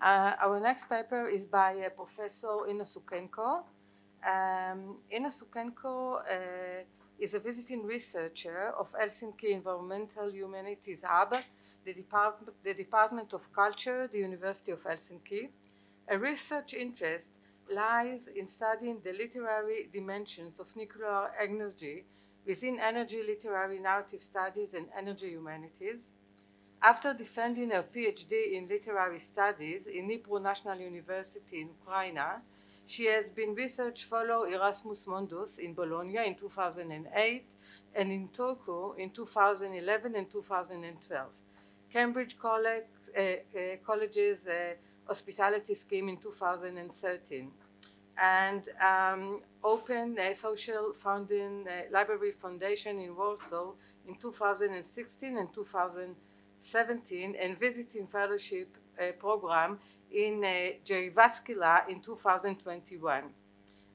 Uh, our next paper is by uh, Professor Inna Sukhenko. Um, Inna Sukhenko uh, is a visiting researcher of Helsinki Environmental Humanities Hub, the, Depart the Department of Culture, the University of Helsinki. A research interest lies in studying the literary dimensions of nuclear energy within energy literary narrative studies and energy humanities. After defending her PhD in literary studies in Dnipro National University in Ukraine, she has been research fellow Erasmus Mundus in Bologna in 2008 and in Turku in 2011 and 2012. Cambridge College, uh, uh, College's uh, hospitality scheme in 2013 and um, opened a social funding uh, library foundation in Warsaw in 2016 and 2017 and visiting fellowship uh, program in uh, Jyväskylä in 2021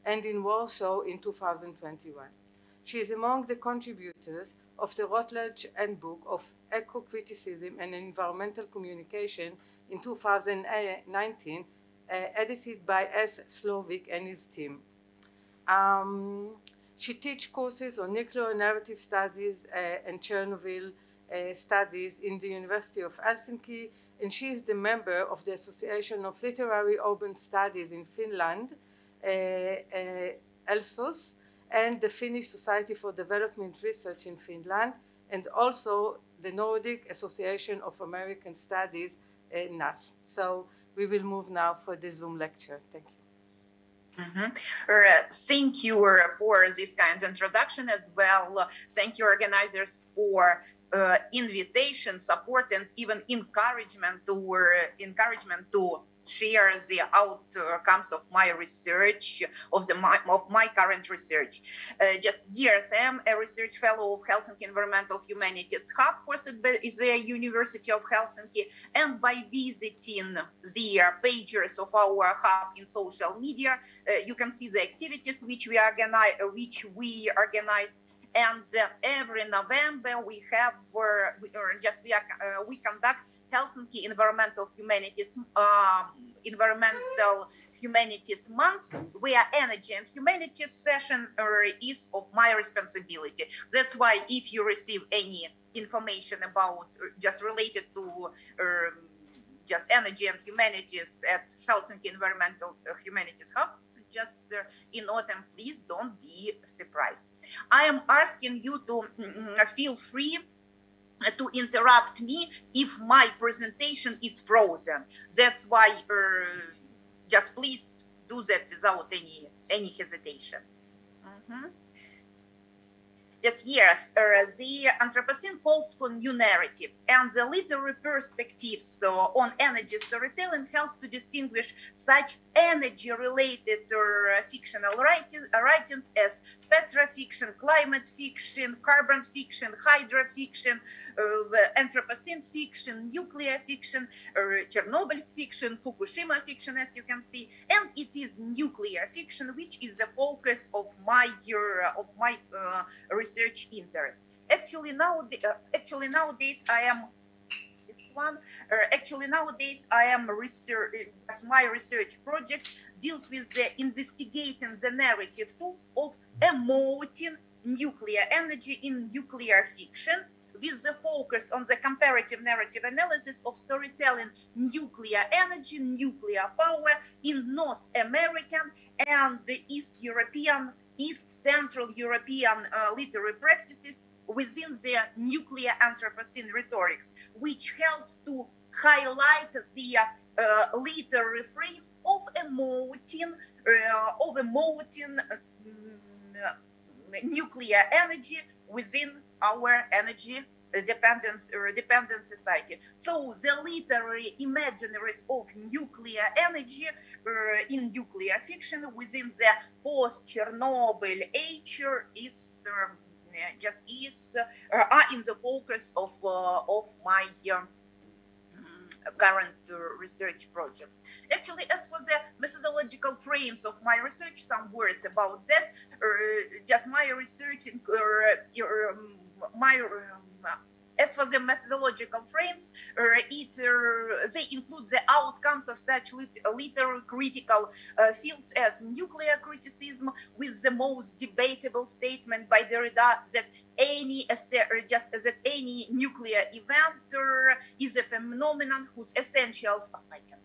and in Warsaw in 2021. She is among the contributors of the Routledge Handbook of Eco-Criticism and Environmental Communication in 2019 uh, edited by S. Slovic and his team. Um, she teaches courses on nuclear narrative studies uh, and Chernobyl studies in the University of Helsinki, and she is the member of the Association of Literary Urban Studies in Finland, ELSOS, and the Finnish Society for Development Research in Finland, and also the Nordic Association of American Studies, uh, NAS. So we will move now for the Zoom lecture. Thank you. Mm -hmm. uh, thank you uh, for this kind introduction as well. Uh, thank you, organizers, for uh, invitation, support, and even encouragement to uh, encouragement to share the outcomes of my research, of the my, of my current research. Uh, just years, I am a research fellow of Helsinki Environmental Humanities Hub, hosted by the University of Helsinki, and by visiting the pages of our hub in social media, uh, you can see the activities which we organize, which we organize and uh, every November we have we, or just we, are, uh, we conduct Helsinki Environmental Humanities um, Environmental Humanities Month, where energy and humanities session uh, is of my responsibility. That's why if you receive any information about uh, just related to um, just energy and humanities at Helsinki Environmental Humanities Hub, just uh, in autumn, please don't be surprised. I am asking you to mm, feel free to interrupt me if my presentation is frozen. That's why uh, just please do that without any any hesitation. Mm -hmm. Yes, yes, uh, the Anthropocene calls for new narratives, and the literary perspectives uh, on energy storytelling helps to distinguish such energy-related uh, fictional writing, writings as petrofiction, climate fiction, carbon fiction, hydra fiction, uh, Anthropocene fiction, nuclear fiction, Chernobyl fiction, Fukushima fiction, as you can see, and it is nuclear fiction, which is the focus of my of my research interest. Actually, now actually nowadays I am one. Uh, actually, nowadays I am research, as my research project deals with the investigating the narrative tools of emoting nuclear energy in nuclear fiction with the focus on the comparative narrative analysis of storytelling nuclear energy, nuclear power in North American and the East European, East Central European uh, literary practices within the nuclear Anthropocene rhetorics, which helps to highlight the uh, literary frames of emoting, uh, of emoting uh, nuclear energy within our energy dependence or dependent society. So the literary imaginaries of nuclear energy uh, in nuclear fiction within the post-Chernobyl age is um, just is uh, are in the focus of uh, of my um, current uh, research project. Actually, as for the methodological frames of my research, some words about that. Uh, just my research, uh, um, my um, As for the methodological frames, uh, it, uh, they include the outcomes of such literary critical fields as nuclear criticism, with the most debatable statement by Derrida that any just that any nuclear event is a phenomenon whose essential I can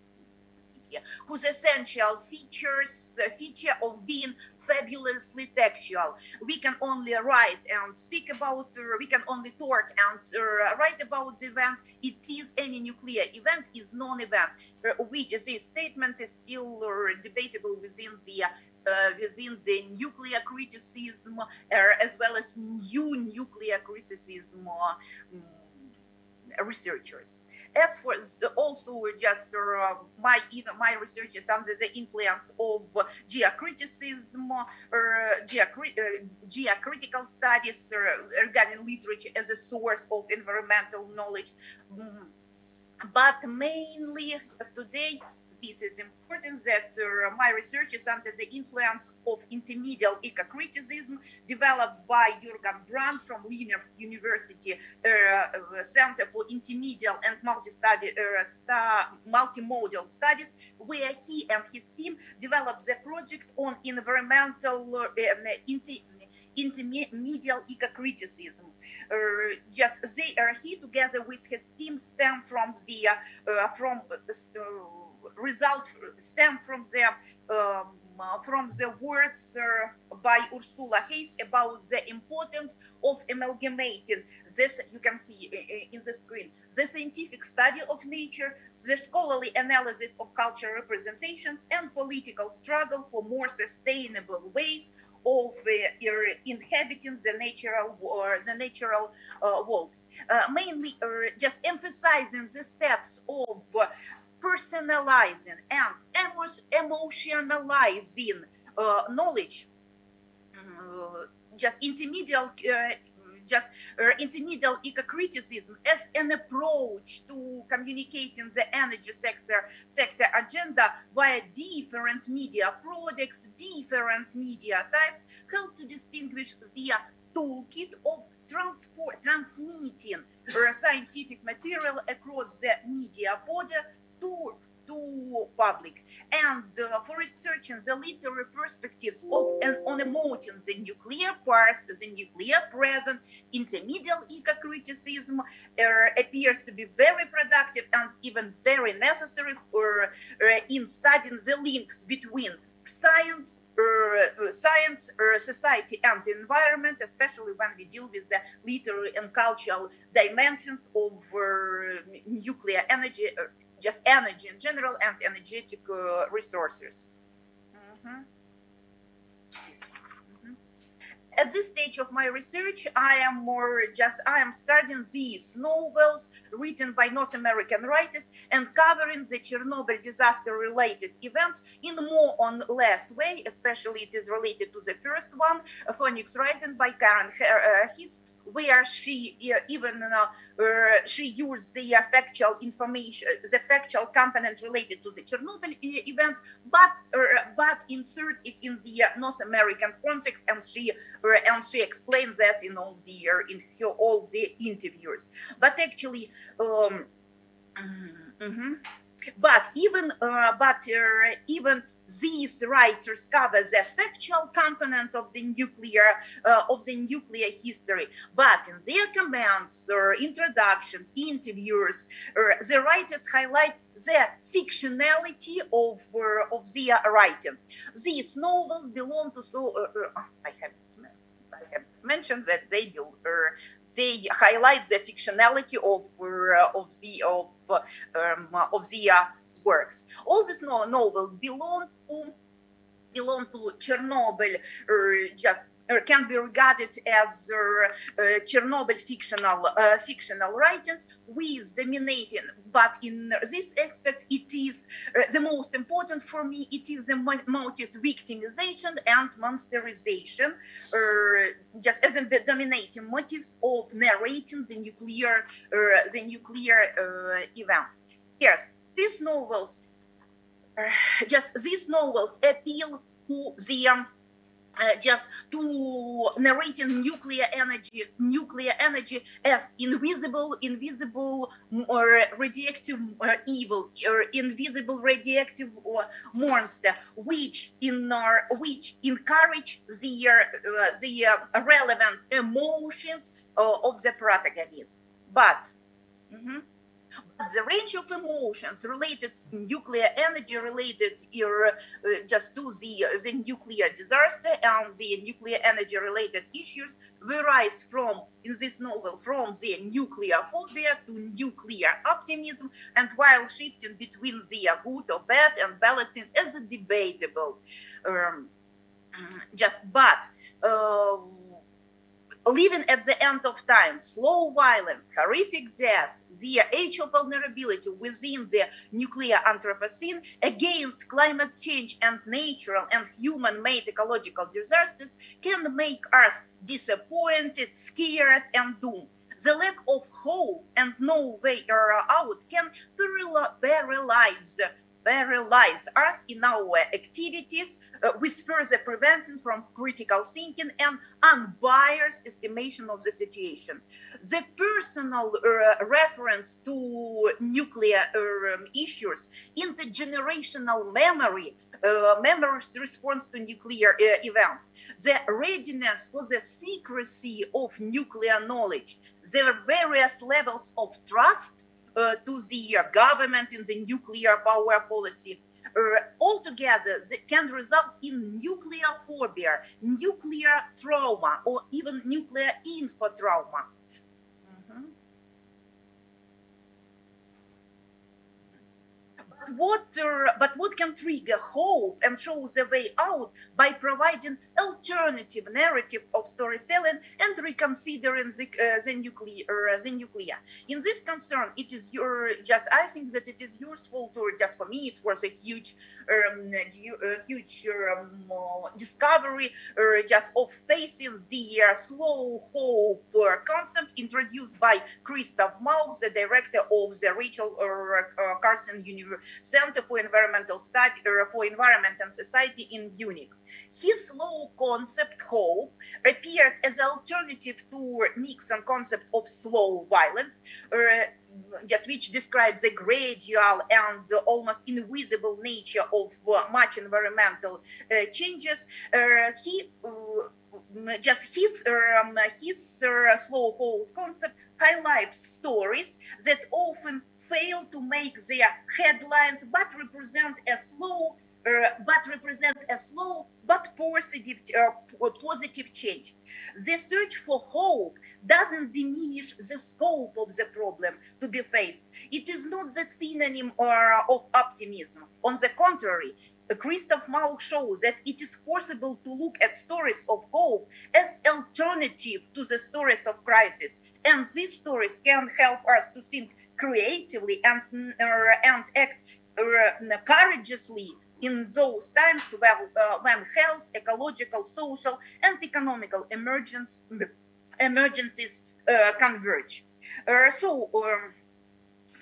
here, whose essential features feature of being fabulously textual. We can only write and speak about, uh, we can only talk and uh, write about the event. It is any nuclear event is non-event, uh, which this statement is still debatable within the uh, within the nuclear criticism uh, as well as new nuclear criticism uh, researchers. As for the, also just uh, my you know, my research is under the influence of geocriticism, uh, geocri uh, geocritical studies uh, regarding literature as a source of environmental knowledge. Mm. But mainly, today, this is important that uh, my research is under the influence of intermediate eco-criticism developed by Jørgen Bruhn from Linnaeus University uh, uh, Center for Intermediate and Multi-Study, uh, Multimodal Studies, where he and his team developed the project on environmental uh, intermediate eco-criticism. Uh, just they are he together with his team stem from the uh, from uh, result stem from the um, from the words uh, by Ursula Heise about the importance of amalgamating this, you can see in the screen, the scientific study of nature, the scholarly analysis of cultural representations, and political struggle for more sustainable ways of uh, inhabiting the natural or the natural uh, world. Uh, mainly uh, just emphasizing the steps of personalizing and emotionalizing uh, knowledge, uh, just intermediate, uh, just uh, intermediate eco-criticism as an approach to communicating the energy sector sector agenda via different media products, different media types, help to distinguish the toolkit of transport transmitting scientific material across the media border to to public and uh, for researching the literary perspectives of and on emoting the nuclear past, the nuclear present, intermedial eco-criticism uh, appears to be very productive and even very necessary for uh, in studying the links between science, uh, science, uh, society, and the environment, especially when we deal with the literary and cultural dimensions of uh, nuclear energy just energy in general and energetic uh, resources. Mm-hmm. mm-hmm. At this stage of my research, I am more just, I am studying these novels written by North American writers and covering the Chernobyl disaster related events in more or less way, especially it is related to the first one, Phoenix Rising by Karen Hesse, where she uh, even uh, uh, she used the factual information, the factual component related to the Chernobyl events, but but insert it in the North American context, and she and she explains that in all the in her, all the interviews. But actually. Um, mm-hmm. But even uh, but uh, even these writers cover the factual component of the nuclear uh, of the nuclear history. But in their comments or introduction interviews uh, the writers highlight the fictionality of uh, of their writings. These novels belong to so uh, uh, I have I have mentioned that they do they highlight the fictionality of of the of um, of the works. All these novels belong to belong to Chernobyl, uh, just uh, can be regarded as uh, uh, Chernobyl fictional uh, fictional writings with dominating. But in this aspect, it is uh, the most important for me. It is the motive victimization and monsterization, just as in the dominating motives of narrating the nuclear the nuclear event. Yes, these novels, uh, just these novels appeal to the um, uh, just to narrating nuclear energy, nuclear energy as invisible, invisible or radioactive uh, evil, or invisible radioactive uh, monster, which in our, which encourage the uh, the uh, relevant emotions of the protagonist. But. Mm -hmm the range of emotions related to nuclear energy related uh, just to the, uh, the nuclear disaster and the nuclear energy related issues varies from in this novel from the nuclear phobia to nuclear optimism. And while shifting between the good or bad and balancing as a debatable um, just but uh, living at the end of time, slow violence, horrific death, the age of vulnerability within the nuclear Anthropocene against climate change and natural and human-made ecological disasters can make us disappointed, scared, and doomed. The lack of hope and no way out can paralyze paralyze us in our activities uh, with further preventing from critical thinking and unbiased estimation of the situation. The personal uh, reference to nuclear uh, issues, intergenerational memory, uh, memory's response to nuclear uh, events, the readiness for the secrecy of nuclear knowledge, the various levels of trust to the government in the nuclear power policy. Uh, altogether, that can result in nuclear phobia, nuclear trauma, or even nuclear info trauma. What uh, but what can trigger hope and show the way out by providing alternative narrative of storytelling and reconsidering the, uh, the nuclear uh, the nuclear? In this concern it is your just i think that it is useful to just for me it was a huge um, uh, huge um, discovery uh, just of facing the uh, slow hope concept introduced by christof mauch the director of the rachel university Center for Environmental Study uh, for Environment and Society in Munich. His slow concept hope appeared as an alternative to Nixon concept of slow violence. Uh, just which describes the gradual and almost invisible nature of uh, much environmental uh, changes. Uh, he just his um, his uh, slow hold concept highlights stories that often fail to make their headlines but represent a slow but represent a slow but positive uh, positive change. The search for hope doesn't diminish the scope of the problem to be faced. It is not the synonym uh, of optimism. On the contrary, Christof Mauch shows that it is possible to look at stories of hope as alternative to the stories of crisis. And these stories can help us to think creatively and, uh, and act uh, courageously in those times when, uh, when health, ecological, social, and economical emergence, emergencies uh, converge. Uh, so, um,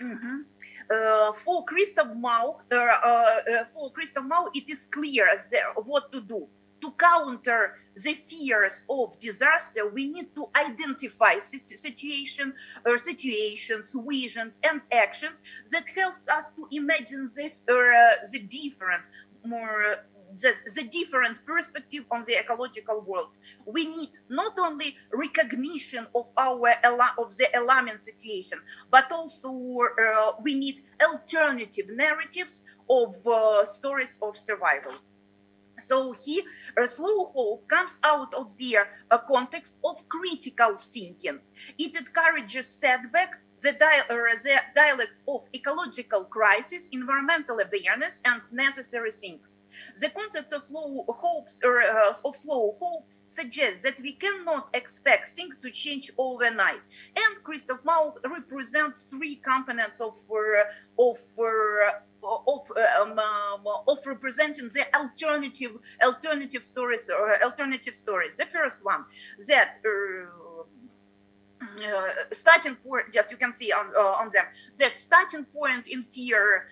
mm -hmm. Uh, for Christof Mauch, uh, uh, for Christof Mauch, it is clear there what to do. To counter the fears of disaster, we need to identify situation or situations, visions, and actions that help us to imagine the, uh, the different, more the, the different perspective on the ecological world. We need not only recognition of our of the alarming situation, but also uh, we need alternative narratives of uh, stories of survival. So he, uh, slow hope comes out of the uh, context of critical thinking. It encourages setback the, dia- the dialects of ecological crisis, environmental awareness, and necessary things. The concept of slow hopes or uh, of slow hope suggests that we cannot expect things to change overnight. And Christof Mauch represents three components of uh, of uh, of um, um, of representing the alternative alternative stories or alternative stories. The first one that uh, uh, starting point, yes, you can see on uh, on them that starting point in fear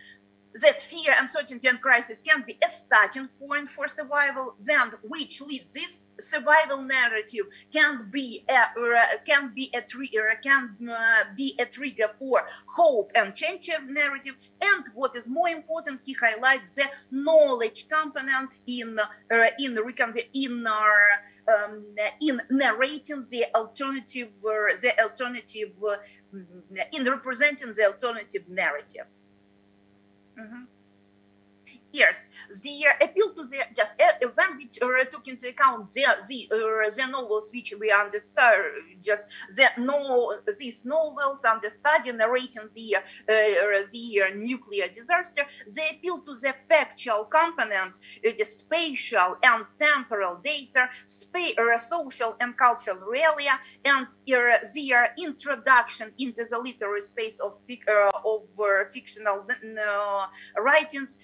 that fear, uncertainty, and crisis can be a starting point for survival, then which leads this survival narrative can be a, uh, can be a trigger can uh, be a trigger for hope and change narrative. And what is more important, he highlights the knowledge component in uh, in in our um, in narrating the alternative, uh, the alternative, uh, in representing the alternative narratives. Mm-hmm. Yes, the appeal to the just uh, when we uh, took into account the the uh, the novels which we understand just the no these novels understudy narrating the uh, the nuclear disaster they appeal to the factual component the spatial and temporal data social and cultural realia and their introduction into the literary space of of fictional writings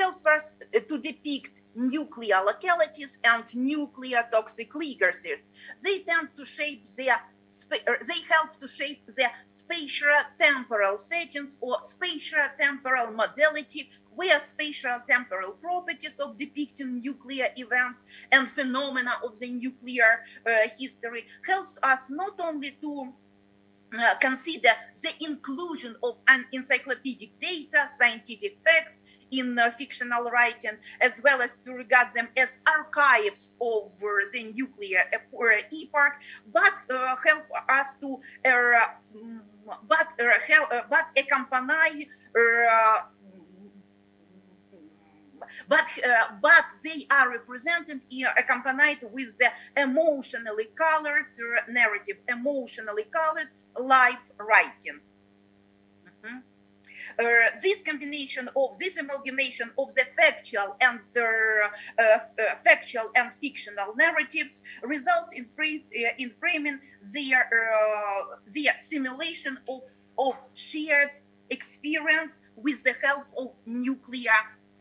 helps us to depict nuclear localities and nuclear toxic legacies. They tend to shape their they help to shape the spatial-temporal settings or spatial-temporal modality where spatial-temporal properties of depicting nuclear events and phenomena of the nuclear uh, history helps us not only to uh, consider the inclusion of an encyclopedic data, scientific facts, in uh, fictional writing, as well as to regard them as archives of uh, the nuclear epoch, but uh, help us to mm, but help, but accompany but uh, but they are represented accompanied with the emotionally colored narrative emotionally colored life writing mm-hmm. Uh, this combination of this amalgamation of the factual and uh, uh, factual and fictional narratives results in, in framing their their simulation of, of shared experience with the help of nuclear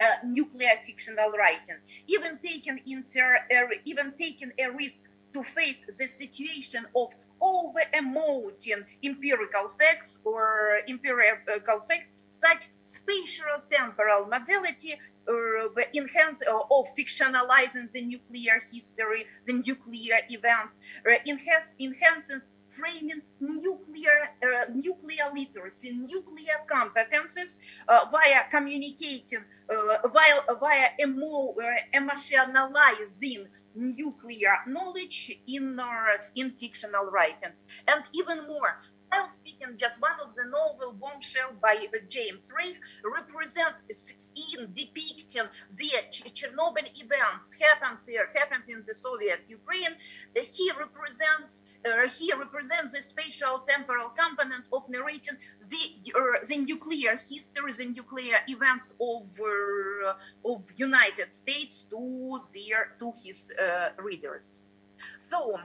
uh, nuclear fictional writing, even taking uh, even taking a risk to face the situation of over emoting empirical facts or empirical facts such spatial temporal modality uh, enhance uh, of fictionalizing the nuclear history, the nuclear events, uh, enhance, enhances framing nuclear uh, nuclear literacy, nuclear competences uh, via communicating, uh, via, via emo, emotionalizing nuclear knowledge in in fictional writing, and even more just one of the novel Bombshell by James Raiff represents in depicting the Chernobyl events happened there, happened in the Soviet Ukraine. He represents uh, he represents the spatial temporal component of narrating the uh, the nuclear history, the nuclear events of uh, of United States to their to his uh, readers. So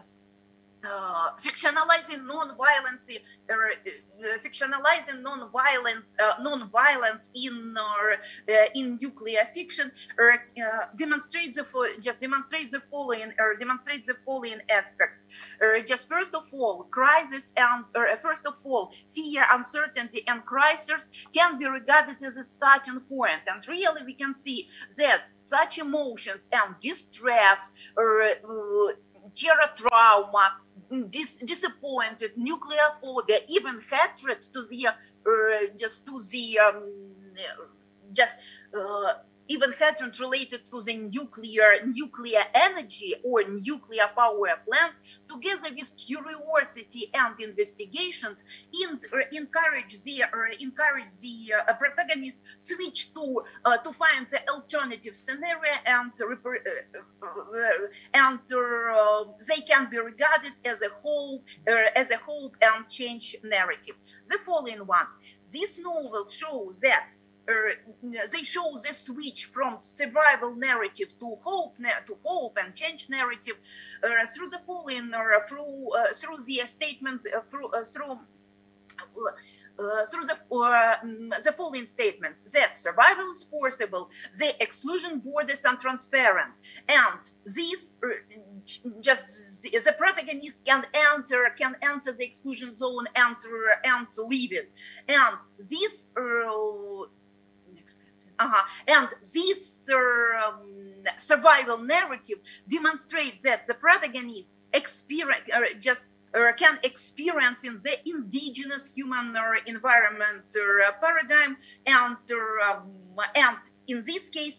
uh, fictionalizing non-violence, uh, uh, fictionalizing non-violence, uh, non-violence in uh, in nuclear fiction demonstrates the just demonstrates the following or demonstrates the following aspects. just first of all, crisis and first of all, fear, uncertainty, and crisis can be regarded as a starting point. point, and really we can see that such emotions and distress terror trauma, dis- disappointed, nuclear phobia, even hatred to the uh, just to the um, just uh, even hatred related to the nuclear nuclear energy or nuclear power plant, together with curiosity and investigations, in, uh, encourage the uh, encourage the uh, protagonist switch to uh, to find the alternative scenario and uh, uh, and they can be regarded as a whole as a hope and change narrative. The following one. This novel shows that they show the switch from survival narrative to hope to hope and change narrative uh, through the following or uh, through through the statements through through uh, through the, uh, the following statements that survival is possible, the exclusion borders are transparent, and this uh, just the protagonist can enter can enter the exclusion zone and and leave it, and this Uh-huh. And this um, survival narrative demonstrates that the protagonist experience uh, just uh, can experience in the indigenous human uh, environment uh, paradigm and um, and in this case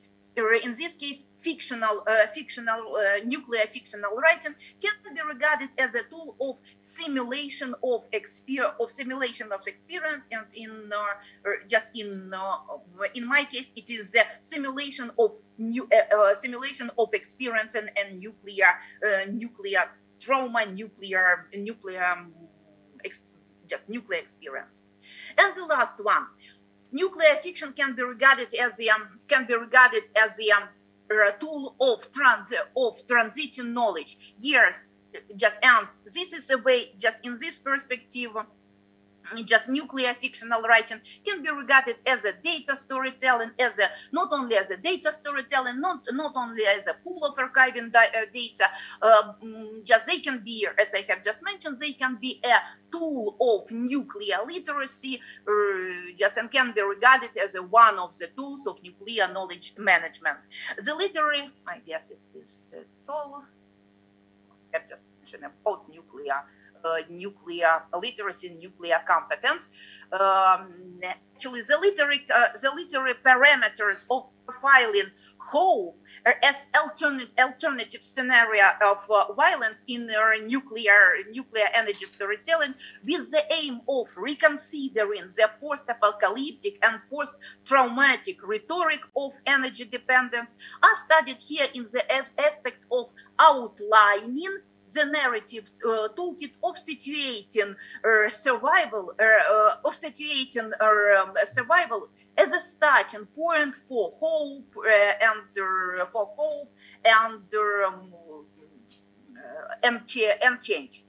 in this case fictional uh, fictional uh, nuclear fictional writing can be regarded as a tool of simulation of experience of simulation of experience and in uh, just in uh, in my case it is the simulation of new uh, uh, simulation of experience and, and nuclear nuclear trauma nuclear nuclear um, just nuclear experience. And the last one nuclear fiction can be regarded as the um, can be regarded as the um, tool of trans of transiting knowledge. Yes, just and this is a way. Just in this perspective, just nuclear fictional writing can be regarded as a data storytelling, as a not only as a data storytelling, not not only as a pool of archiving uh, data. Uh, just they can be, as I have just mentioned, they can be a tool of nuclear literacy, uh, just and can be regarded as a one of the tools of nuclear knowledge management. The literary, I guess it is that's all. I have just mentioned about nuclear nuclear literacy, nuclear competence. Um, actually, the literary, uh, the literary parameters of profiling hope as alternative alternative scenario of uh, violence in nuclear nuclear energy storytelling with the aim of reconsidering the post-apocalyptic and post-traumatic rhetoric of energy dependence are studied here in the aspect of outlining the narrative uh, toolkit of situating uh, survival, uh, uh of situating uh, um, survival as a starting point for hope uh, and for hope and um, and, and change.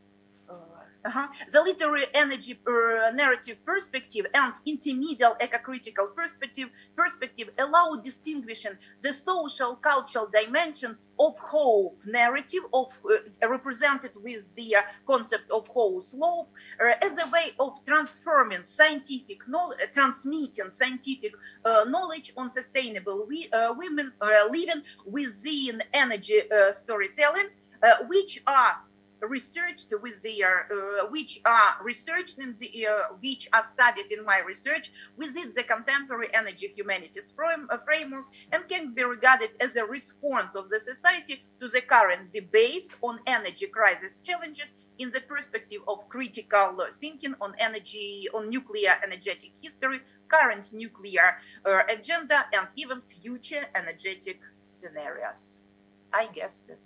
Uh-huh. The literary energy uh, narrative perspective and intermediate eco-critical perspective perspective allow distinguishing the social cultural dimension of whole narrative of uh, represented with the uh, concept of whole slope uh, as a way of transforming scientific knowledge, transmitting scientific uh, knowledge on sustainable we, uh, women living within energy storytelling, which are researched with their, uh, which are researched in the, uh, which are studied in my research within the contemporary energy humanities uh, framework and can be regarded as a response of the society to the current debates on energy crisis challenges in the perspective of critical thinking on energy, on nuclear energetic history, current nuclear uh, agenda, and even future energetic scenarios. I guess that